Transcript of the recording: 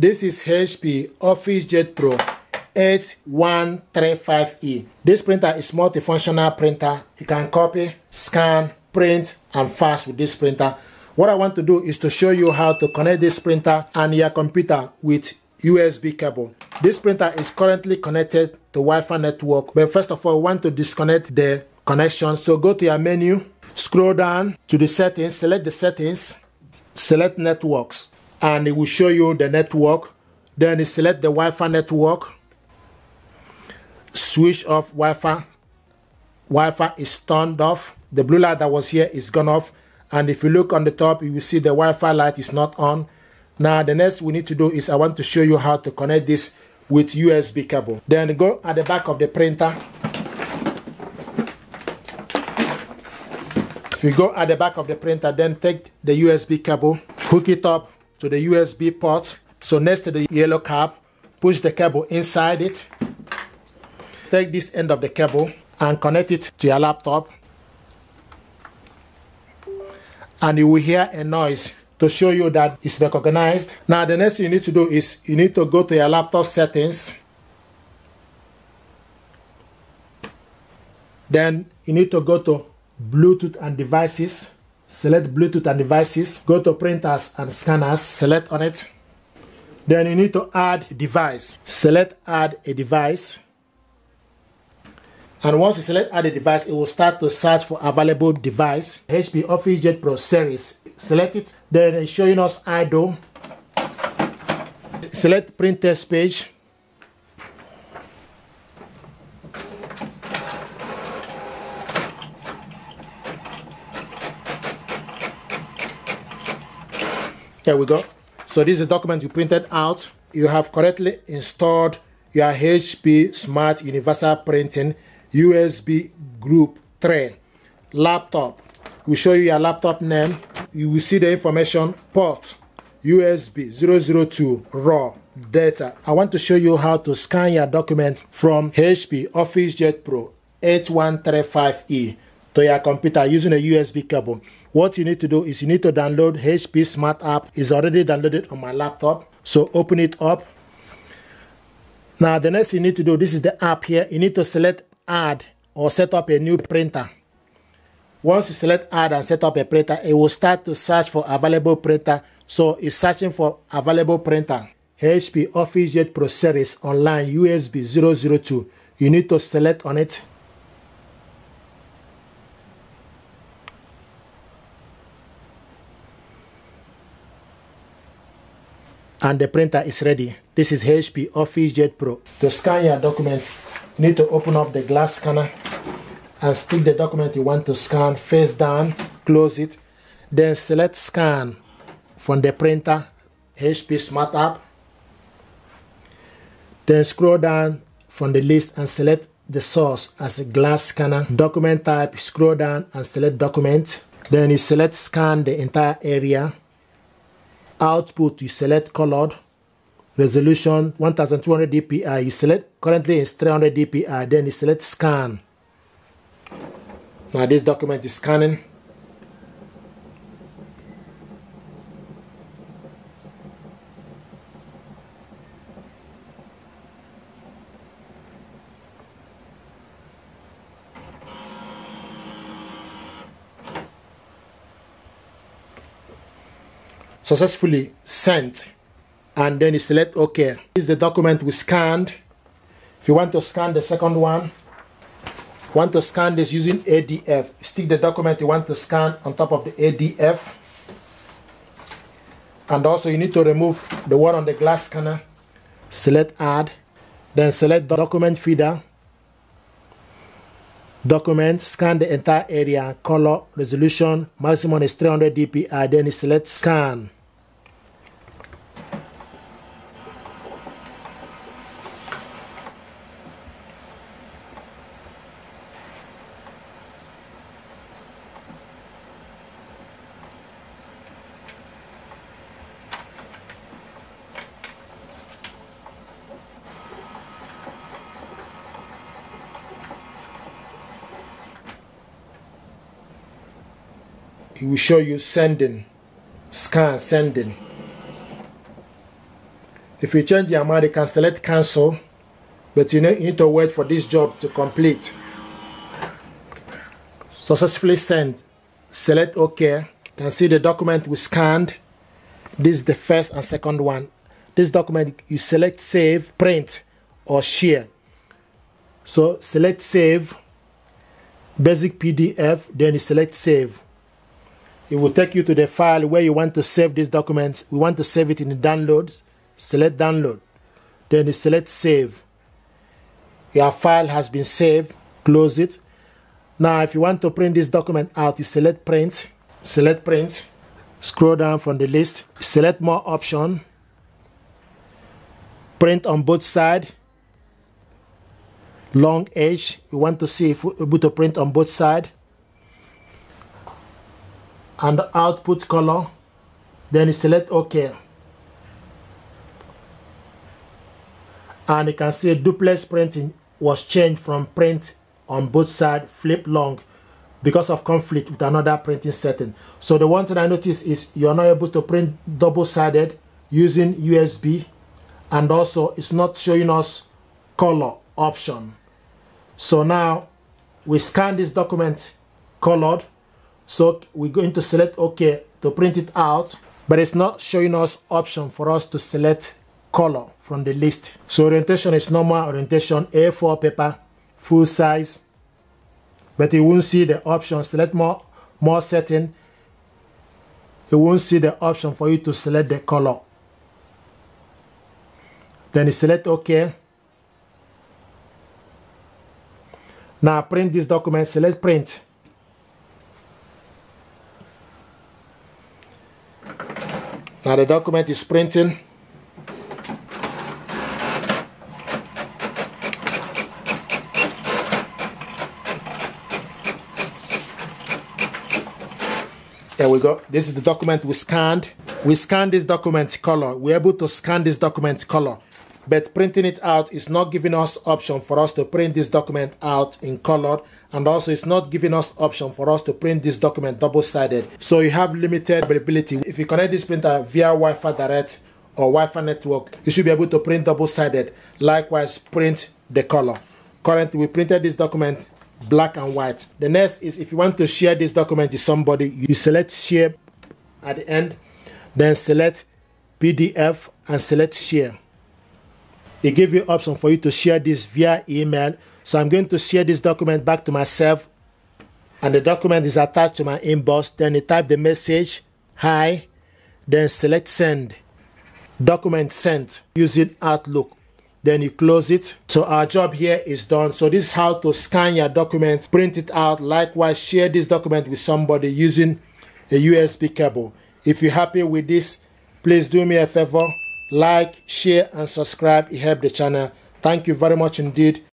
This is HP Office Jet Pro 8135E. This printer is multifunctional printer. You can copy, scan, print, and fax with this printer. What I want to do is to show you how to connect this printer and your computer with USB cable. This printer is currently connected to Wi-Fi network, but first of all, we want to disconnect the connection. So go to your menu, scroll down to the settings, select the settings, select networks, and it will show you the network. Then select the Wi-Fi network, switch off Wi-Fi. Wi-Fi is turned off. The blue light that was here is gone off. And if you look on the top, you will see the Wi-Fi light is not on. Now, the next we need to do is I want to show you how to connect this with USB cable. Then go at the back of the printer. If you go at the back of the printer, then take the USB cable, hook it up to the USB port. So next to the yellow cap, push the cable inside it. Take this end of the cable and connect it to your laptop. And you will hear a noise to show you that it's recognized. Now the next thing you need to do is you need to go to your laptop settings. Then you need to go to Bluetooth and devices. Select Bluetooth and devices. Go to printers and scanners. Select on it. Then you need to add device. Select add a device. And once you select add a device, it will start to search for available device. HP Office Jet Pro series. Select it. Then it's showing us idle. Select print test page. There we go. So this is a document you printed out. You have correctly installed your HP Smart Universal Printing USB Group 3 laptop. We show you your laptop name. You will see the information port USB 002 raw data. I want to show you how to scan your document from HP Office Jet Pro 8135E to your computer using a USB cable. What you need to do is you need to download HP Smart app. It's already downloaded on my laptop. So open it up. Now the next you need to do, this is the app here. You need to select add or set up a new printer. Once you select add and set up a printer, it will start to search for available printer. So it's searching for available printer. HP OfficeJet Pro Series Online USB 002. You need to select on it. And the printer is ready. This is HP OfficeJet Pro. To scan your document, you need to open up the glass scanner and stick the document you want to scan face down, close it, then select scan from the printer, HP Smart app. Then scroll down from the list and select the source as a glass scanner. Document type, scroll down and select document. Then you select scan the entire area. Output, you select colored. Resolution 1200 dpi. You select currently is 300 dpi. Then you select scan. Now this document is scanning. Successfully sent and then you select OK. This is the document we scanned. If you want to scan the second one, want to scan this using ADF. Stick the document you want to scan on top of the ADF. And also you need to remove the one on the glass scanner. Select add. Then select the document feeder. Document, scan the entire area, color, resolution, maximum is 300 dpi. Then select scan. It will show you sending, scan, sending. If you change your mind, you can select cancel, but you need to wait for this job to complete. Successfully sent. Select OK. You can see the document we scanned. This is the first and second one. This document, you select save, print, or share. So select save, basic PDF, then you select save. It will take you to the file where you want to save this document. We want to save it in the downloads. Select download. Then select save. Your file has been saved. Close it. Now, if you want to print this document out, you select print. Select print. Scroll down from the list. Select more option. Print on both sides long edge we want to see if we're able to print on both sides and output color then you select OK and you can see duplex printing was changed from print on both sides flip long because of conflict with another printing setting so the one thing I noticed is you're not able to print double-sided using USB and also it's not showing us color option so now we scan this document colored. So we're going to select OK to print it out, but it's not showing us option for us to select color from the list. So orientation is normal orientation, A4 paper, full size, but you won't see the option. Select more, more setting. You won't see the option for you to select the color. Then you select OK. Now print this document, select print. Now the document is printing. There we go. This is the document we scanned. We scanned this document color. We're able to scan this document color but printing it out is not giving us option for us to print this document out in color and also it's not giving us option for us to print this document double-sided. So you have limited availability. If you connect this printer via Wi-Fi direct or Wi-Fi network you should be able to print double-sided likewise print the color. Currently we printed this document black and white. The next is if you want to share this document to somebody you select share at the end then select PDF and select share it gave you option for you to share this via email. So I'm going to share this document back to myself and the document is attached to my inbox. Then you type the message, hi, then select send. Document sent using Outlook. Then you close it. So our job here is done. So this is how to scan your document, print it out. Likewise, share this document with somebody using a USB cable. If you're happy with this, please do me a favor like, share, and subscribe. It helps the channel. Thank you very much indeed.